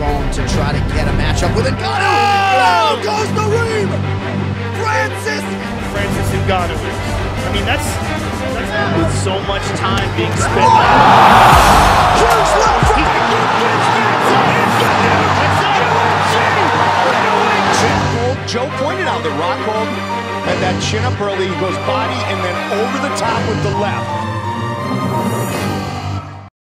to try to get a matchup with Ngannou. Oh! oh! goes the ream. Francis! Francis Ngannou. I mean, that's, that's with so much time being spent. Huge! Joe pointed out that Rockhold had that chin up early. He goes body and then over the top with the left.